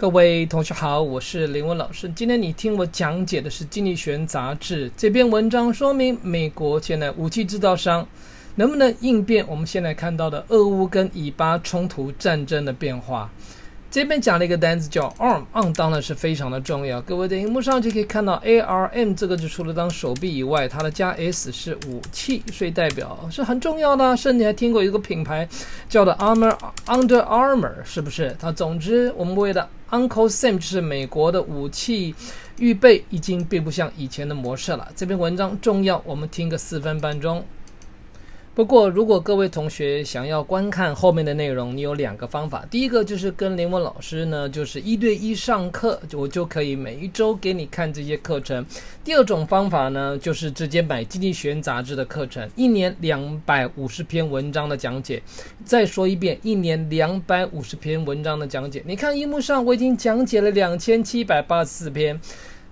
各位同学好，我是林文老师。今天你听我讲解的是《经济学人》杂志这篇文章，说明美国现在武器制造商能不能应变我们现在看到的俄乌跟以巴冲突战争的变化。这边讲了一个单词叫 arm，arm 当然是非常的重要。各位在荧幕上就可以看到 a r m 这个字，除了当手臂以外，它的加 s 是武器，所以代表是很重要的。甚至还听过一个品牌叫做 Armor Under Armor，是不是？它总之，我们为了 Uncle Sam 就是美国的武器预备已经并不像以前的模式了。这篇文章重要，我们听个四分半钟。不过，如果各位同学想要观看后面的内容，你有两个方法。第一个就是跟林文老师呢，就是一对一上课，我就可以每一周给你看这些课程。第二种方法呢，就是直接买《经济学人》杂志的课程，一年两百五十篇文章的讲解。再说一遍，一年两百五十篇文章的讲解。你看荧幕上，我已经讲解了两千七百八十四篇，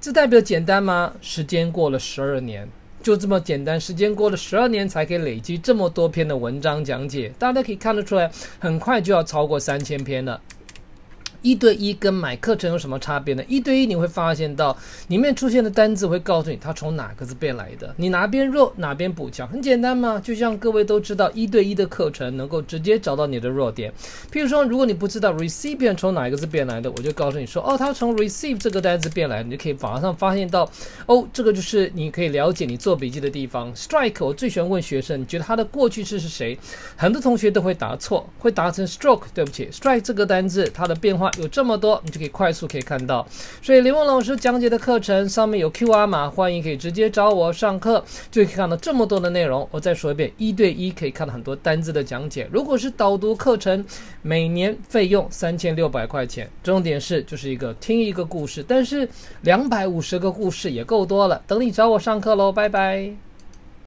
这代表简单吗？时间过了十二年。就这么简单，时间过了十二年才可以累积这么多篇的文章讲解，大家可以看得出来，很快就要超过三千篇了。一对一跟买课程有什么差别呢？一对一你会发现到里面出现的单字会告诉你它从哪个字变来的，你哪边弱哪边补强，很简单嘛。就像各位都知道，一对一的课程能够直接找到你的弱点。譬如说，如果你不知道 recipient 从哪一个字变来的，我就告诉你说，哦，它从 receive 这个单词变来，你就可以马上发现到，哦，这个就是你可以了解你做笔记的地方。strike 我最喜欢问学生，你觉得它的过去式是谁？很多同学都会答错，会答成 stroke。对不起，strike 这个单字它的变化。有这么多，你就可以快速可以看到。所以林文老师讲解的课程上面有 Q R 码，欢迎可以直接找我上课，就可以看到这么多的内容。我再说一遍，一对一可以看到很多单字的讲解。如果是导读课程，每年费用三千六百块钱。重点是就是一个听一个故事，但是两百五十个故事也够多了。等你找我上课喽，拜拜。